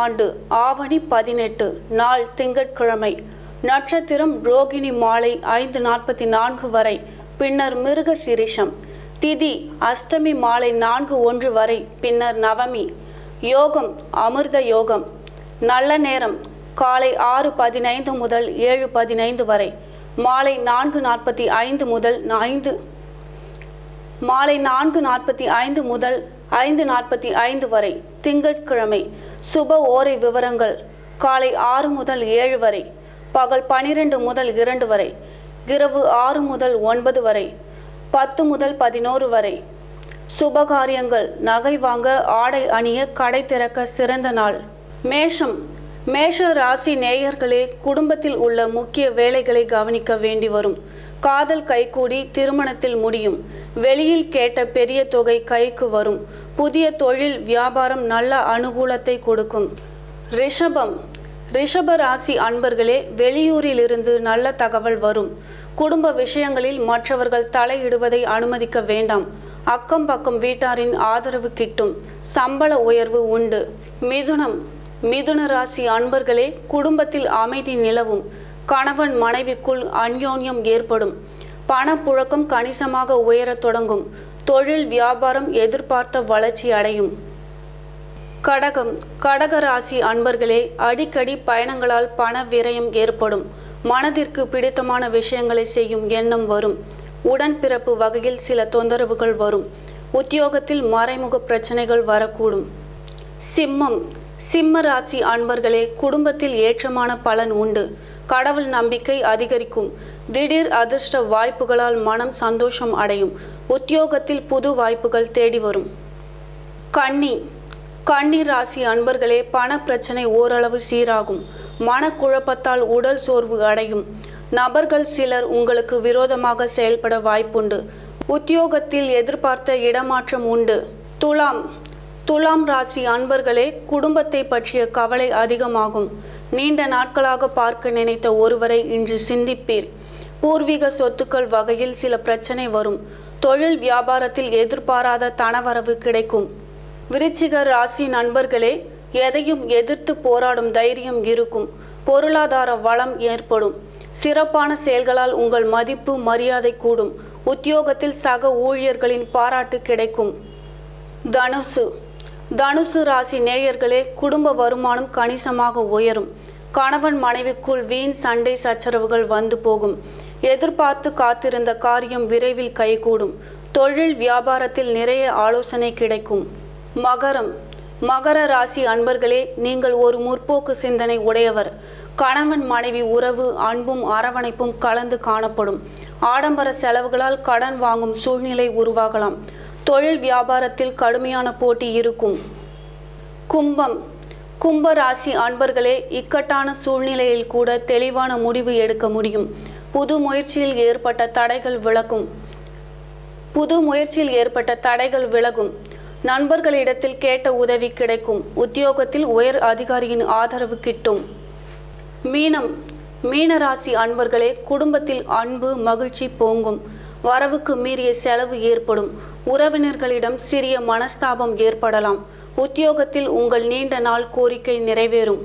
ஆண்டு ஆவணி பதினெட்டு நாள் திங்கட்கிழமை. நட்சத்திரம் ரோகிணி மாலை ஐந்து நாற்பத்தி நான்கு வரை பின்னர் மிருக சிரிஷம் திதி அஷ்டமி மாலை நான்கு ஒன்று வரை பின்னர் நவமி. யோகம் அமிர்த யோகம். நல்ல நேரம் காலை ஆறு பதினைந்து முதல் ஏழு பதினைந்து வரை மாலை நான்கு நாற்பத்தி ஐந்து முதல் ஐந்து மாலை நான்கு நாற்பத்தி ஐந்து முதல் ஐந்து நாற்பத்தி ஐந்து வரை திங்கட்கிழமை சுப ஓரை விவரங்கள் காலை ஆறு முதல் ஏழு வரை பகல் பனிரெண்டு முதல் இரண்டு வரை இரவு ஆறு முதல் ஒன்பது வரை பத்து முதல் பதினோரு வரை. சுபகாரியங்கள் நகை வாங்க ஆடை அணிய கடை திறக்க சிறந்த நாள். மேஷம். மேஷ ராசி நேயர்களே குடும்பத்தில் உள்ள முக்கிய வேலைகளை கவனிக்க வேண்டி வரும். காதல் கைகூடி திருமணத்தில் முடியும். வெளியில் கேட்ட பெரிய தொகை கைக்கு வரும். புதிய தொழில் வியாபாரம் நல்ல அனுகூலத்தை கொடுக்கும். ரிஷபம். ரிஷப ராசி அன்பர்களே வெளியூரிலிருந்து நல்ல தகவல் வரும். குடும்ப விஷயங்களில் மற்றவர்கள் தலையிடுவதை அனுமதிக்க வேண்டாம். அக்கம் பக்கம் வீட்டாரின் ஆதரவு கிட்டும். சம்பள உயர்வு உண்டு. மிதுனம். மிதுன ராசி அன்பர்களே குடும்பத்தில் அமைதி நிலவும். கணவன் மனைவிக்குள் அந்யோன்யம் ஏற்படும். பணப்புழக்கம் கணிசமாக உயரத் தொடங்கும். தொழில் வியாபாரம் எதிர்பார்த்த வளர்ச்சி அடையும். கடகம் கடக ராசி அன்பர்களே அடிக்கடி பயணங்களால் பண விரயம் ஏற்படும். மனதிற்கு பிடித்தமான விஷயங்களை செய்யும் எண்ணம் வரும். உடன்பிறப்பு வகையில் சில தொந்தரவுகள் வரும். உத்தியோகத்தில் மறைமுக பிரச்சனைகள் வரக்கூடும். சிம்மம் சிம்ம ராசி அன்பர்களே குடும்பத்தில் ஏற்றமான பலன் உண்டு. கடவுள் நம்பிக்கை அதிகரிக்கும். திடீர் அதிர்ஷ்ட வாய்ப்புகளால் மனம் சந்தோஷம் அடையும். உத்தியோகத்தில் புது வாய்ப்புகள் தேடி வரும். கன்னி. கன்னி ராசி அன்பர்களே பண பிரச்சனை ஓரளவு சீராகும். மனக்குழப்பத்தால் உடல் சோர்வு அடையும். நபர்கள் சிலர் உங்களுக்கு விரோதமாக செயல்பட வாய்ப்புண்டு. உத்தியோகத்தில் எதிர்பார்த்த இடமாற்றம் உண்டு. துலாம். துலாம் ராசி அன்பர்களே குடும்பத்தை பற்றிய கவலை அதிகமாகும். நீண்ட நாட்களாக பார்க்க நினைத்த ஒருவரை இன்று சிந்திப்பீர். பூர்வீக சொத்துக்கள் வகையில் சில பிரச்சனை வரும். தொழில் வியாபாரத்தில் எதிர்பாராத தனவரவு கிடைக்கும். விருச்சிக ராசி நண்பர்களே எதையும் எதிர்த்து போராடும் தைரியம் இருக்கும். பொருளாதார வளம் ஏற்படும். சிறப்பான செயல்களால் உங்கள் மதிப்பு மரியாதை கூடும். உத்தியோகத்தில் சக ஊழியர்களின் பாராட்டு கிடைக்கும். தனுசு. தனுசு ராசி நேயர்களே குடும்ப வருமானம் கணிசமாக உயரும். கணவன் மனைவிக்குள் வீண் சண்டை சச்சரவுகள் வந்து போகும். எதிர்பார்த்து காத்திருந்த காரியம் விரைவில் கைகூடும். தொழில் வியாபாரத்தில் நிறைய ஆலோசனை கிடைக்கும். மகரம். மகர ராசி அன்பர்களே நீங்கள் ஒரு முற்போக்கு சிந்தனை உடையவர். கணவன் மனைவி உறவு அன்பும் அரவணைப்பும் கலந்து காணப்படும். ஆடம்பர செலவுகளால் கடன் வாங்கும் சூழ்நிலை உருவாகலாம். தொழில் வியாபாரத்தில் கடுமையான போட்டி இருக்கும். கும்பம். கும்ப ராசி அன்பர்களே இக்கட்டான சூழ்நிலையில் கூட தெளிவான முடிவு எடுக்க முடியும். புது முயற்சியில் ஏற்பட்ட தடைகள் விலகும். புது முயற்சியில் ஏற்பட்ட தடைகள் விலகும். நண்பர்களிடத்தில் கேட்ட உதவி கிடைக்கும். உத்தியோகத்தில் உயர் அதிகாரியின் ஆதரவு கிட்டும். மீனம். மீனராசி அன்பர்களே குடும்பத்தில் அன்பு மகிழ்ச்சி பொங்கும். வரவுக்கு மீறிய செலவு ஏற்படும். உறவினர்களிடம் சிறிய மனஸ்தாபம் ஏற்படலாம். உத்தியோகத்தில் உங்கள் நீண்ட நாள் கோரிக்கை நிறைவேறும்.